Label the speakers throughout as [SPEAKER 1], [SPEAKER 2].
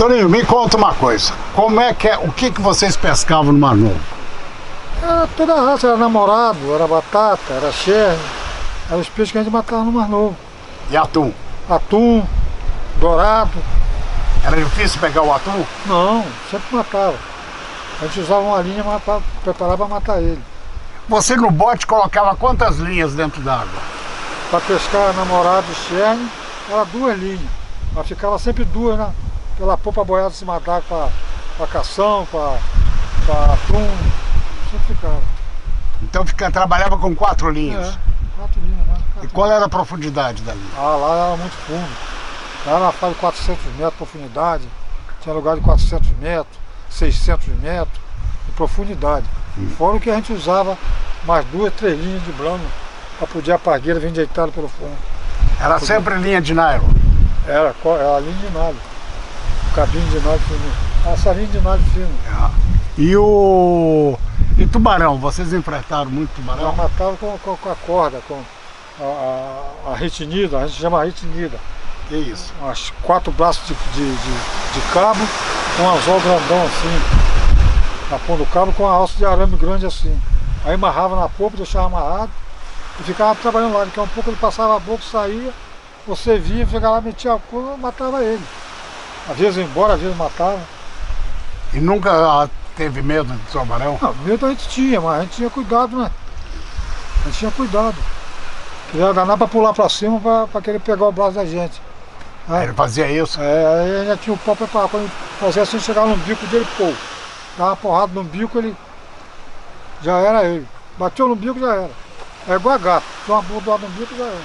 [SPEAKER 1] Toninho, me conta uma coisa. Como é que é, o que, que vocês pescavam no Mar Novo?
[SPEAKER 2] Era toda a raça, era namorado, era batata, era cherry. Eram os peixes que a gente matava no Mar Novo.
[SPEAKER 1] E atum?
[SPEAKER 2] Atum, dourado.
[SPEAKER 1] Era difícil pegar o atum?
[SPEAKER 2] Não, sempre matava. A gente usava uma linha para preparar para matar ele.
[SPEAKER 1] Você no bote colocava quantas linhas dentro d'água?
[SPEAKER 2] Para pescar namorado e cherry, era duas linhas. Mas ficava sempre duas na, pela popa boiada de cima d'água para cação, para atum. Sempre ficava.
[SPEAKER 1] Então fica, trabalhava com quatro linhas?
[SPEAKER 2] É, quatro linhas. Né? Quatro
[SPEAKER 1] e qual era a profundidade da linha?
[SPEAKER 2] Ah, lá era muito fundo. Lá era fase de 400 metros de profundidade. Tinha lugar de 400 metros, 600 metros de profundidade. Hum. Fora o que a gente usava mais duas, três linhas de blano para poder a pargueira vir deitado pelo fundo.
[SPEAKER 1] Era sempre linha de nylon?
[SPEAKER 2] Era, era a linha de nylon. Cabine de nylon fino. Essa linha de nylon fino.
[SPEAKER 1] Ah. E o... E tubarão? Vocês enfrentaram muito tubarão?
[SPEAKER 2] Nós matava com, com, com, a corda, com a, a, a, retinida, a gente chama retinida.
[SPEAKER 1] Que isso?
[SPEAKER 2] Umas quatro braços de, de, de, de cabo com um anzol grandão assim. Na ponta do cabo com uma alça de arame grande assim. Aí amarrava na polpa, deixava amarrado e ficava trabalhando lá. Daqui a um pouco ele passava a boca, saía, você via, chegava lá, metia a curva matava ele. Às vezes ia embora, às vezes matava.
[SPEAKER 1] E nunca teve medo de tubarão?
[SPEAKER 2] Não, medo a gente tinha, mas a gente tinha cuidado, né? A gente tinha cuidado. Queria danar para pular para cima para querer pegar o braço da gente.
[SPEAKER 1] Aí, ele fazia isso?
[SPEAKER 2] É, aí já tinha o pau preparado. Quando fazia assim, chegava no bico dele, pô. Dava uma porrada no bico, ele já era ele. Bateu no bico, já era. É igual a gato. Tinha uma bordoada no bico, já era.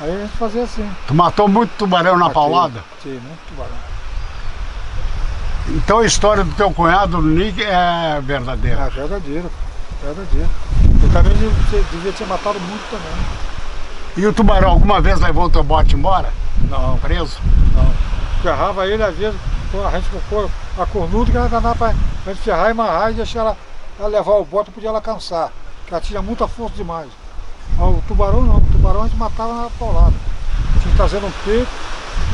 [SPEAKER 2] Aí a gente fazia assim.
[SPEAKER 1] Tu matou muito tubarão na paulada?
[SPEAKER 2] Sim, muito tubarão.
[SPEAKER 1] Então a história do teu cunhado, Nick, é verdadeira?
[SPEAKER 2] É verdadeira, verdadeira. Eu também devia ter matado muito também.
[SPEAKER 1] E o tubarão alguma vez levou o teu bote embora?
[SPEAKER 2] Não.
[SPEAKER 1] Preso?
[SPEAKER 2] Não. Ferrava ele, às vezes, a gente ficou a cornudo que ela danava pra a gente ferrar e amarrar e deixar ela, ela levar o bote, podia ela cansar. Porque ela tinha muita força demais. Mas o tubarão não, o tubarão a gente matava na paulada. Tinha que trazer no peito,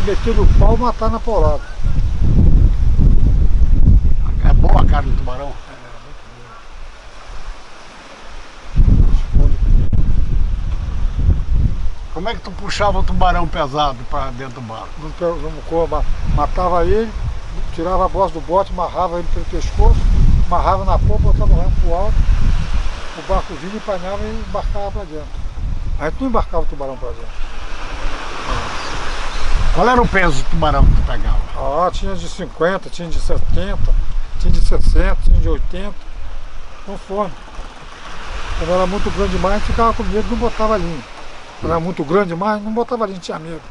[SPEAKER 2] meter no pau e matar na paulada.
[SPEAKER 1] É boa a carne do tubarão? Como é que tu puxava o tubarão pesado para dentro do barco?
[SPEAKER 2] Matava ele, tirava a voz do bote, amarrava ele pelo pescoço, amarrava na ponta, botava o ramo pro alto, o barco vinha, empanhava e embarcava para dentro. A gente não embarcava o tubarão para dentro.
[SPEAKER 1] Qual era o peso do tubarão que tu pegava?
[SPEAKER 2] Ah, tinha de 50, tinha de 70, tinha de 60, tinha de 80, conforme. Quando era muito grande demais, ficava com medo, não botava linha. Quando era muito grande demais, não botava linha, tinha medo.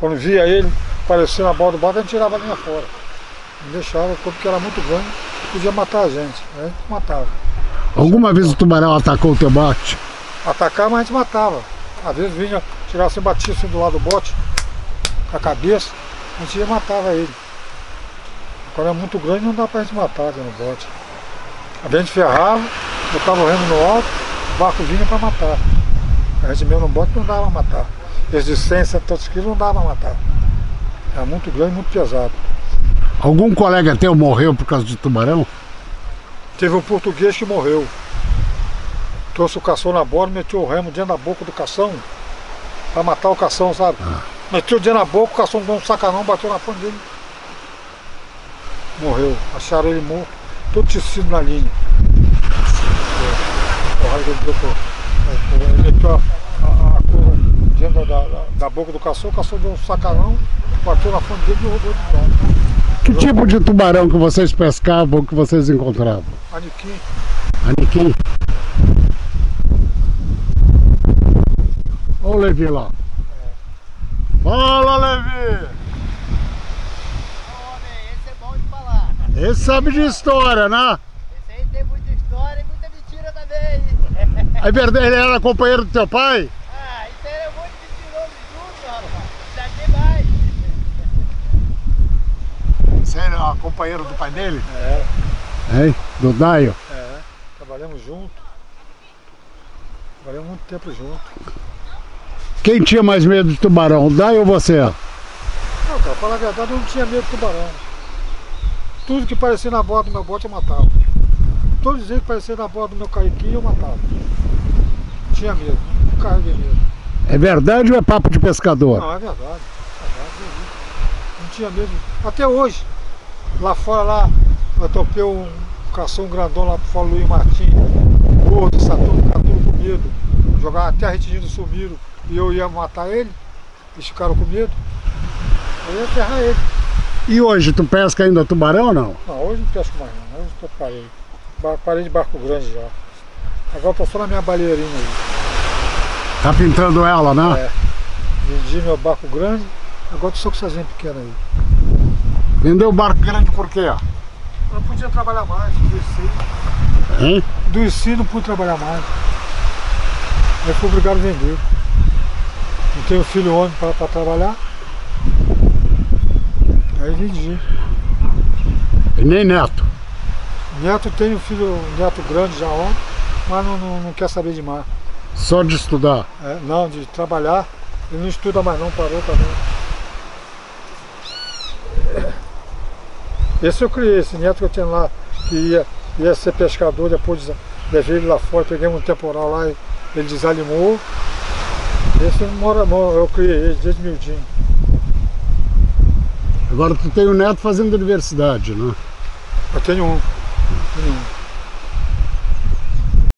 [SPEAKER 2] Quando via ele aparecer na borda do barco, a gente tirava a linha fora. Não deixava, porque era muito grande, podia matar a gente. Aí a gente matava.
[SPEAKER 1] Alguma vez o tubarão atacou o teu bote?
[SPEAKER 2] Atacar, mas a gente matava. Às vezes vinha, chegava assim, batia assim do lado do bote, com a cabeça, a gente ia matava ele. Quando é muito grande não dá pra gente matar no bote. A gente ferrava, botava o remo no alto, o barco vinha para matar. A gente mesmo no bote não dava pra matar. Esse de 100, 70 quilos não dava pra matar. Era muito grande, muito pesado.
[SPEAKER 1] Algum colega teu morreu por causa de tubarão?
[SPEAKER 2] Teve um português que morreu. Trouxe o cação na borda, meteu o remo dentro da boca do cação para matar o cação, sabe? Ah. Meteu o dedo na boca, o cação deu um sacanão, bateu na frente dele morreu. Acharam ele morto, todo tecido na linha. Porrada que ele trocou. Ele a, a, a coisa dentro da, da, da, boca do caçador, o caçador deu um sacanão, bateu na frente dele e rodou de volta.
[SPEAKER 1] Que tipo de tubarão que vocês pescavam, que vocês encontravam?
[SPEAKER 2] Aniquim.
[SPEAKER 1] Aniquim? Olha o Levi lá. É. Fala, Levi! Esse sabe de história, né?
[SPEAKER 3] Esse aí tem muita história e muita mentira também.
[SPEAKER 1] É verdade, ele era companheiro do teu pai?
[SPEAKER 3] Ah, isso é um monte de mentiroso junto, rapaz. Isso aqui vai.
[SPEAKER 1] Você era companheiro do pai dele?
[SPEAKER 2] É.
[SPEAKER 1] É, do Daio?
[SPEAKER 2] É, trabalhamos junto. Trabalhamos muito tempo junto.
[SPEAKER 1] Quem tinha mais medo de tubarão, o Daio ou você?
[SPEAKER 2] Não, cara, falar a verdade, eu não tinha medo do tubarão. Tudo que parecia na borda do meu bote eu matava. Todos eles que pareciam na borda do meu caiquinho eu matava. Não tinha medo, não carreguei medo.
[SPEAKER 1] É verdade ou é papo de pescador?
[SPEAKER 2] Não, é verdade. É verdade, é. Não tinha medo. Até hoje, lá fora lá, eu topei um caçou um grandão lá pro fora Luiz Martins, gordo, Saturno, tudo com medo. Jogava até a retidinha do sumiram e eu ia matar ele, eles ficaram com medo. Eu ia ferrar ele.
[SPEAKER 1] E hoje, tu pesca ainda tubarão ou não?
[SPEAKER 2] Não, hoje não pesco mais não, hoje eu parei. Parei de barco grande já. Agora tô só na minha baleirinha aí.
[SPEAKER 1] Tá pintando ela, né?
[SPEAKER 2] É. Vendi meu barco grande, agora tô só com essas pequena aí.
[SPEAKER 1] Vendeu o barco grande por quê?
[SPEAKER 2] Eu não podia trabalhar mais, adoeci.
[SPEAKER 1] Hein?
[SPEAKER 2] Adoeci, não pude trabalhar mais. Aí fui obrigado a vender. Não tenho filho homem para trabalhar. Aí vendi.
[SPEAKER 1] E nem neto.
[SPEAKER 2] Neto tem um filho, neto grande já homem, mas não, não, não quer saber de mais.
[SPEAKER 1] Só de estudar.
[SPEAKER 2] É, não, de trabalhar. Ele não estuda mais não, parou também. Esse eu criei, esse neto que eu tinha lá, que ia, ia ser pescador, depois levei ele lá fora, peguei um temporal lá, e ele desanimou. Esse mora, mora- eu criei ele desde miudinho.
[SPEAKER 1] Agora tu tem o neto fazendo universidade, né?
[SPEAKER 2] Eu tenho um. Tenho um.